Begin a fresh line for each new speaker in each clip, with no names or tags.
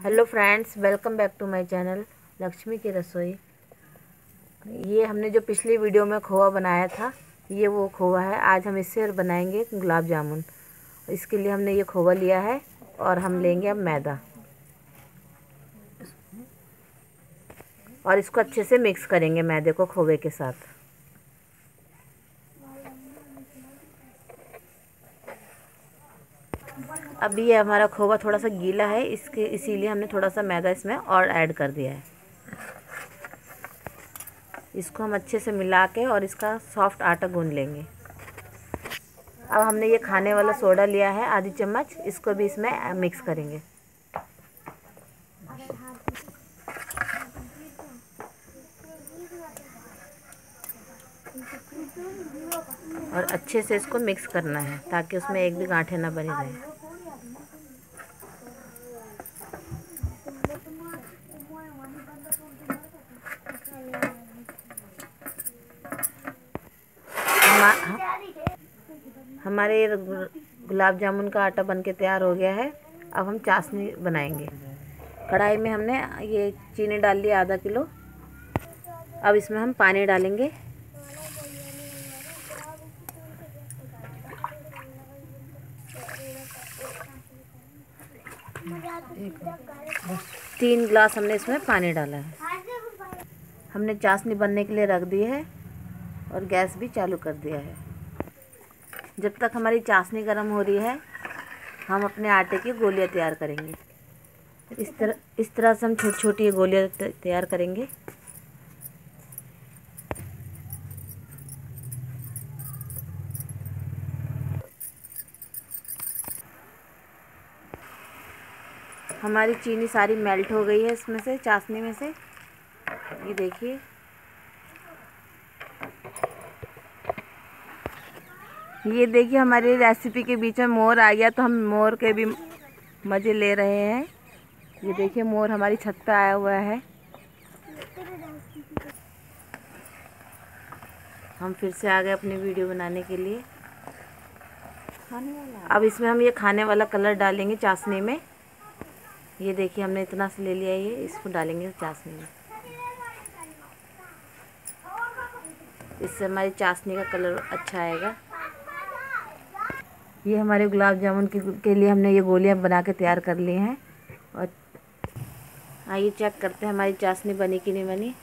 Hello friends welcome back to my channel Lakshmi की रसोई। ये हमने जो पिछली वीडियो में खोआ बनाया था, ये वो खोआ है। आज हम इससे बनाएँगे गुलाब जामुन। इसके लिए हमने ये खोवा लिया है और हम लेंगे अब मैदा। और इसको अच्छे से मिक्स करेंगे मैदे को खोवे के साथ। अभी ये हमारा खोवा थोड़ा सा गीला है, इसके, इसीलिए हमने थोड़ा सा मैदा इसमें और ऐड कर दिया है। इसको हम अच्छे से मिला के और इसका सॉफ्ट आटा गूंद लेंगे। अब हमने ये खाने वाला सोडा लिया है, आधी चम्मच, इसको भी इसमें मिक्स करेंगे। और अच्छे से इसको मिक्स करना है, ताकि उसमें एक भी गांठे ना बनी रहे। हमारे गुलाब जामुन का आटा बन के तैयार हो गया है। अब हम चाशनी बनाएँगे। कढ़ाई में हमने ये चीनी डाल लिया आधा किलो। अब इसमें हम पानी डालेंगे। तीन गिलास हमने इसमें पानी डाला है। हमने चाशनी बनने के लिए रख दी है। और गैस भी चालू कर दिया है। जब तक हमारी चाशनी गर्म हो रही है, हम अपने आटे की गोलियाँ तैयार करेंगे। इस तरह इस तरह से हम छोटी छोटी गोलियाँ तैयार करेंगे। हमारी चीनी सारी मेल्ट हो गई है इसमें से, चाशनी में से। ये देखिए। ये देखिए हमारी रेसिपी के बीच में मोर आ गया तो हम मोर के भी मज़े ले रहे हैं। ये देखिए मोर हमारी छत पर आया हुआ है। हम फिर से आ गए अपनी वीडियो बनाने के लिए। खाने वाला अब इसमें हम ये खाने वाला कलर डालेंगे चाशनी में। ये देखिए हमने इतना से ले लिया ये इसको डालेंगे चाशनी में। इससे हमारी चाशनी का कलर अच्छा आएगा। ये हमारे गुलाब जामुन के, के लिए हमने ये गोलियाँ बना के तैयार कर ली हैं। और आइए चेक करते हैं हमारी चाशनी बनी कि नहीं बनी।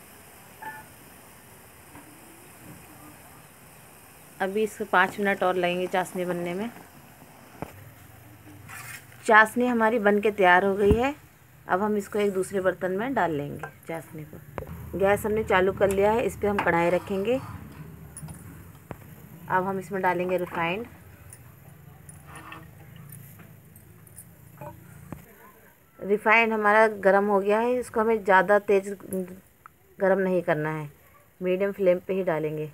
अभी इसको पाँच मिनट और लगेंगे चाशनी बनने में। चाशनी हमारी बन के तैयार हो गई है। अब हम इसको एक दूसरे बर्तन में डाल लेंगे चाशनी को। गैस हमने चालू कर लिया है इस पर हम कढ़ाई रखेंगे। अब हम इसमें डालेंगे रिफाइंड। रिफाइंड हमारा गर्म हो गया है, इसको हमें ज़्यादा तेज़ गर्म नहीं करना है। मीडियम फ्लेम पे ही डालेंगे।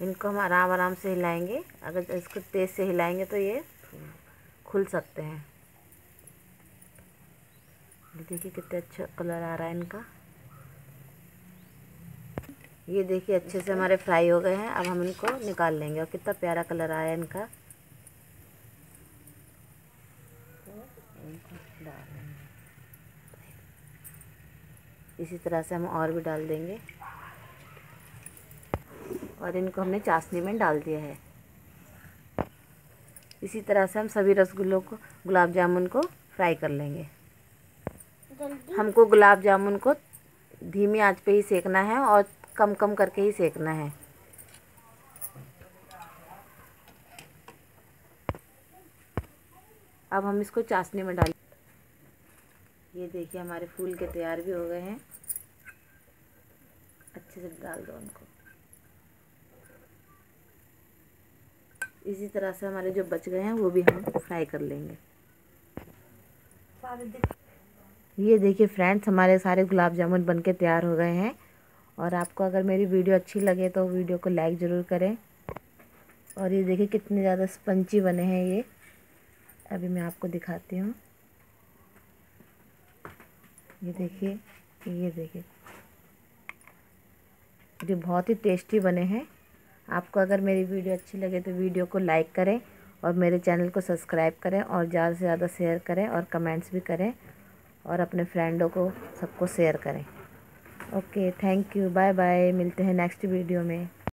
इनको हम आराम आराम से हिलाएँगे। अगर इसको तेज़ से हिलाएँगे तो ये खुल सकते हैं। देखिए कितना अच्छा कलर आ रहा है इनका। ये देखिए अच्छे से हमारे फ्राई हो गए हैं। अब हम इनको निकाल लेंगे और कितना प्यारा कलर आया इनका। इसी तरह से हम और भी डाल देंगे। और इनको हमने चाशनी में डाल दिया है। इसी तरह से हम सभी रसगुल्लों को गुलाब जामुन को फ्राई कर लेंगे। हमको गुलाब जामुन को धीमी आँच पे ही सेकना है और कम कम करके ही सेकना है। अब हम इसको चाशनी में डाल ये देखिए हमारे फूल के तैयार भी हो गए हैं। अच्छे से डाल दो उनको। इसी तरह से हमारे जो बच गए हैं वो भी हम फ्राई कर लेंगे। ये देखिए फ्रेंड्स हमारे सारे गुलाब जामुन बन के तैयार हो गए हैं। और आपको अगर मेरी वीडियो अच्छी लगे तो वीडियो को लाइक ज़रूर करें। और ये देखिए कितने ज़्यादा स्पंची बने हैं ये। अभी मैं आपको दिखाती हूँ। ये देखिए ये देखिए। जो बहुत ही टेस्टी बने हैं। आपको अगर मेरी वीडियो अच्छी लगे तो वीडियो को लाइक करें और मेरे चैनल को सब्सक्राइब करें और ज़्यादा से ज़्यादा शेयर करें और कमेंट्स भी करें और अपने फ्रेंडों को, सबको शेयर करें। Okay, thank you, bye bye, मिलते हैं नेक्स्ट वीडियो में।